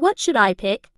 What should I pick?